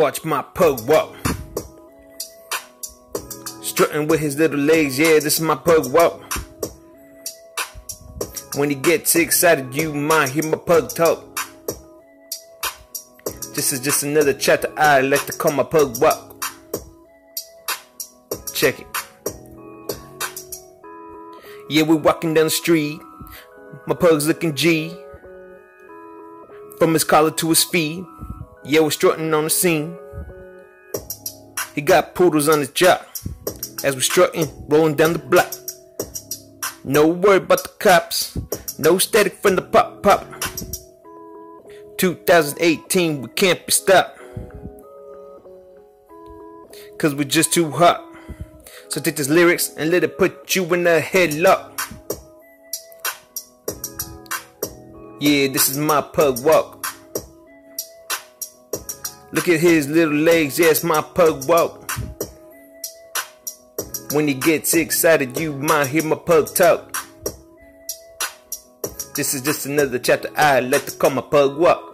Watch my pug walk. Strutting with his little legs, yeah, this is my pug walk. When he gets excited, you might hear my pug talk. This is just another chapter I like to call my pug walk. Check it. Yeah, we're walking down the street. My pug's looking G. From his collar to his feet. Yeah, we're strutting on the scene. He got poodles on his jaw. As we're strutting, rolling down the block. No word about the cops. No static from the pop pop. 2018, we can't be stopped. Cause we're just too hot. So take these lyrics and let it put you in a headlock. Yeah, this is my pug walk. Look at his little legs, it's my pug walk. When he gets excited, you might hear my pug talk. This is just another chapter I like to call my pug walk.